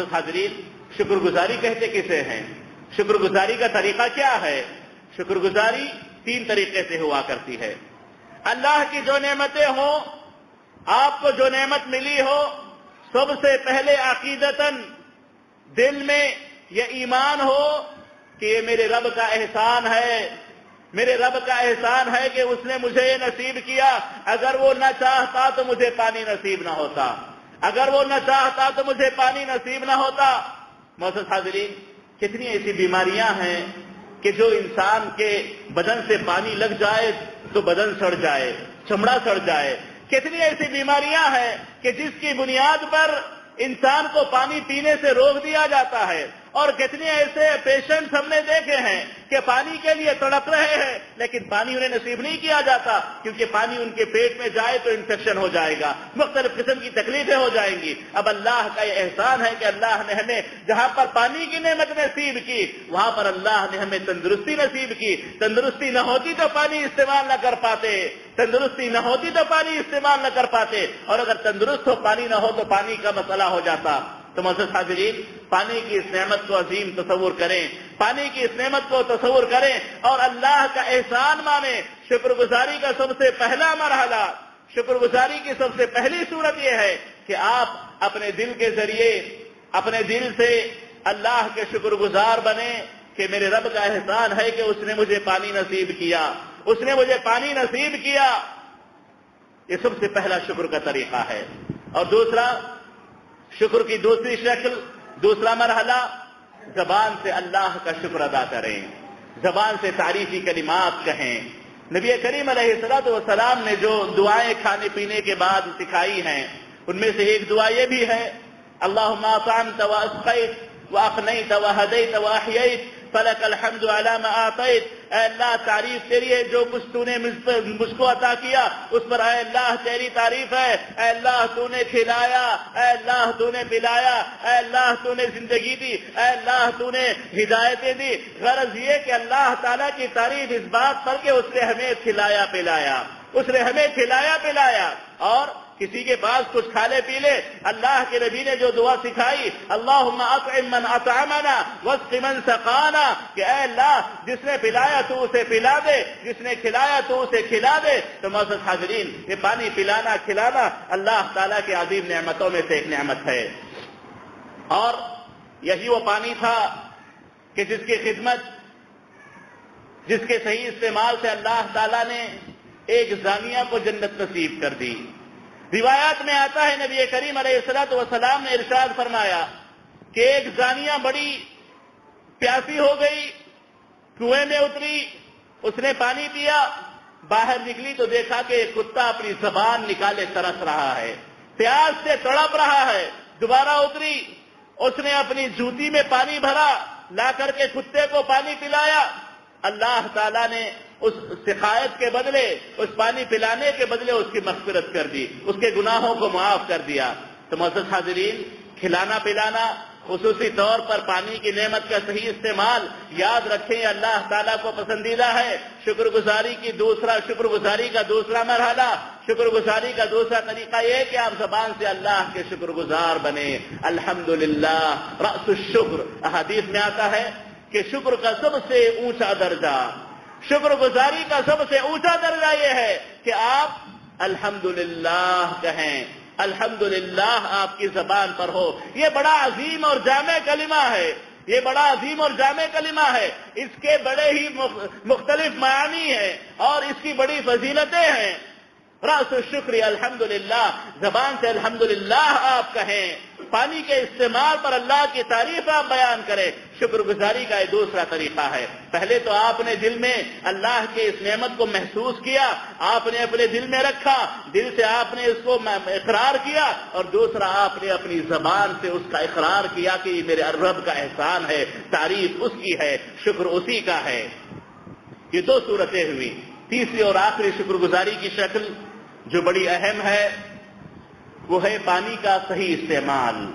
حاضرین شکر گزاری کہتے کسے ہیں؟ شکر گزاری کا طریقہ کیا ہے؟ شکر گزاری تین طریقے سے ہوا کرتی ہے۔ اللہ کی جو نعمتیں ہوں، آپ کو جو نعمت ملی ہو، سب سے پہلے عقیدتاً دل میں یہ ایمان ہو کہ یہ میرے رب کا احسان ہے۔ میرے رب کا احسان ہے کہ اس نے مجھے یہ نصیب کیا۔ اگر وہ نہ چاہتا تو مجھے پانی نصیب نہ ہوتا۔ اگر وہ نہ چاہتا تو مجھے پانی نصیب نہ ہوتا۔ محسوس حاضرین، کتنی ایسی بیماریاں ہیں کہ جو انسان کے بدن سے پانی لگ جائے تو بدن سڑ جائے، چمڑا سڑ جائے۔ کتنی ایسی بیماریاں ہیں کہ جس کی بنیاد پر انسان کو پانی پینے سے روک دیا جاتا ہے۔ اور کتنے ایسے پیشنٹ ہم نے دیکھے ہیں کہ پانی کے لیے تڑپ رہے ہیں، لیکن پانی انہیں نصیب نہیں کیا جاتا، کیونکہ پانی ان کے پیٹ میں جائے تو انفیکشن ہو جائے گا، مختلف قسم کی تکلیفیں ہو جائیں گی۔ اب اللہ کا یہ احسان ہے کہ اللہ نے ہمیں جہاں پر پانی کی نعمت نصیب کی، وہاں پر اللہ نے ہمیں تندرستی نصیب کی۔ تندرستی نہ ہوتی تو پانی استعمال نہ کر پاتے۔ تندرستی نہ ہوتی تو پانی استعمال نہ کر پاتے۔ اور اگر تندرست ہو، پانی نہ ہو تو پانی کا مسئلہ ہو جاتا۔ تو حاضرین پانی کی اس نعمت کو عظیم تصور کریں پانی کی اس نعمت کو تصور کریں اور اللہ کا احسان مانیں۔ شکر گزاری کا سب سے پہلا مرحلہ شکر گزاری کی سب سے پہلی صورت یہ ہے کہ آپ اپنے دل کے ذریعے، اپنے دل سے اللہ کے شکر گزار بنے کہ میرے رب کا احسان ہے کہ اس نے مجھے پانی نصیب کیا۔ اس نے مجھے پانی نصیب کیا۔ یہ سب سے پہلا شکر کا طریقہ ہے۔ اور دوسرا شکر کی دوسری شکل، دوسرا مرحلہ، زبان سے اللہ کا شکر ادا کریں۔ زبان سے تعریفی کلمات کہیں۔ نبی کریم علیہ السلط والسلام نے جو دعائیں کھانے پینے کے بعد سکھائی ہیں، ان میں سے ایک دعا یہ بھی ہے اللہ فلک الحمد علامہ آتیت اے اللہ تعریف تیری ہے، جو کچھ تو نے مجھ کو عطا کیا، اس پر اے اللہ تیری تعریف ہے۔ اے اللہ تو نے کھلایا، اے اللہ تو نے پلایا، اے اللہ تو نے زندگی دی، اے اللہ تو نے ہدایتیں دی۔ غرض یہ کہ اللہ تعالیٰ کی تعریف اس بات پر کہ اس نے ہمیں کھلایا پلایا۔ اس نے ہمیں کھلایا پلایا۔ اور کسی کے پاس کچھ کھا لے پی لے اللہ کے نبی نے جو دعا سکھائی اللہ من اطعمنا وسق من سقانا، کہ اے اللہ، جس نے پلایا تو اسے پلا دے، جس نے کھلایا تو اسے کھلا دے۔ تو موسط حاضرین، یہ پانی پلانا، کھلانا اللہ تعالیٰ کے عظیم نعمتوں میں سے ایک نعمت ہے۔ اور یہی وہ پانی تھا کہ جس کی خدمت، جس کے صحیح استعمال سے اللہ تعالیٰ نے ایک زانیہ کو جنت نصیب کر دی۔ روایات میں آتا ہے، نبی کریم علیہ السلاط وسلام نے ارشاد فرمایا کہ ایک زانیہ بڑی پیاسی ہو گئی، کنویں میں اتری، اس نے پانی پیا، باہر نکلی تو دیکھا کہ ایک کتا اپنی زبان نکالے ترس رہا ہے، پیاس سے تڑپ رہا ہے، دوبارہ اتری، اس نے اپنی جوتی میں پانی بھرا، لا کر کے کتے کو پانی پلایا۔ اللہ تعالیٰ نے اس سکھایت کے بدلے، اس پانی پلانے کے بدلے اس کی مغفرت کر دی، اس کے گناہوں کو معاف کر دیا۔ تو محسوس حاضرین، کھلانا پلانا خصوصی طور پر پانی کی نعمت کا صحیح استعمال یاد رکھیں، اللہ تعالیٰ کو پسندیدہ ہے۔ شکر گزاری کی دوسرا، شکر گزاری کا دوسرا مرحلہ۔ شکر گزاری کا دوسرا طریقہ یہ کہ آپ زبان سے اللہ کے شکر گزار بنے الحمد للہ الشکر۔ احادیث میں آتا ہے کہ شکر کا سب سے اونچا درجہ شکر گزاری کا سب سے اونچا درجہ یہ ہے کہ آپ الحمد کہیں الحمد آپ کی زبان پر ہو۔ یہ بڑا عظیم اور جامع کلمہ ہے۔ یہ بڑا عظیم اور جامع کلمہ ہے۔ اس کے بڑے ہی مختلف معانی ہیں اور اس کی بڑی فضیلتیں ہیں۔ راس شکریہ الحمد زبان سے الحمد آپ کہیں۔ پانی کے استعمال پر اللہ کی تعریف آپ بیان کریں، شکر گزاری کا یہ دوسرا طریقہ ہے۔ پہلے تو آپ نے دل میں اللہ کے اس نعمت کو محسوس کیا، آپ نے اپنے دل میں رکھا، دل سے آپ نے اس کو اقرار کیا اور دوسرا آپ نے اپنی زبان سے اس کا اقرار کیا کہ یہ میرے رب کا احسان ہے، تعریف اس کی ہے، شکر اسی کا ہے۔ یہ دو صورتیں ہوئی تیسری اور آخری شکر گزاری کی شکل جو بڑی اہم ہے وہ ہے پانی کا صحیح استعمال۔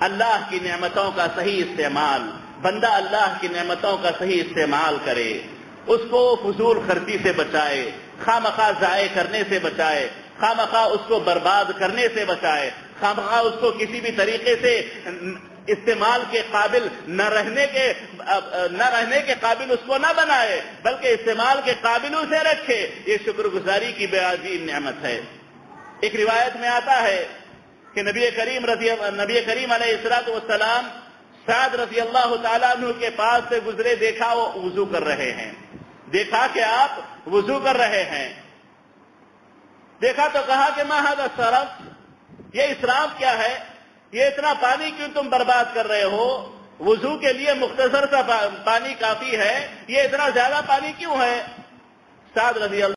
اللہ کی نعمتوں کا صحیح استعمال۔ بندہ اللہ کی نعمتوں کا صحیح استعمال کرے۔ اس کو فضول خرچی سے بچائے خواہ ضائع کرنے سے بچائے خواہ مخواہ اس کو برباد کرنے سے بچائے خواہ مخواہ اس کو کسی بھی طریقے سے استعمال کے قابل نہ رہنے کے، نہ رہنے کے قابل اس کو نہ بنائے، بلکہ استعمال کے قابل اسے رکھے۔ یہ شکر گزاری کی بے عظیم نعمت ہے۔ ایک روایت میں آتا ہے کہ نبی کریم رضی نبی کریم علیہ السلاط والسلام سعد رضی اللہ تعالیٰ عنہ کے پاس سے گزرے دیکھا وہ وضو کر رہے ہیں۔ دیکھا کہ آپ وضو کر رہے ہیں۔ دیکھا تو کہا کہ ماہد سرف یہ اسراف کیا ہے؟ یہ اتنا پانی کیوں تم برباد کر رہے ہو؟ وضو کے لیے مختصر سا پانی کافی ہے۔ یہ اتنا زیادہ پانی کیوں ہے؟ سعد رضی اللہ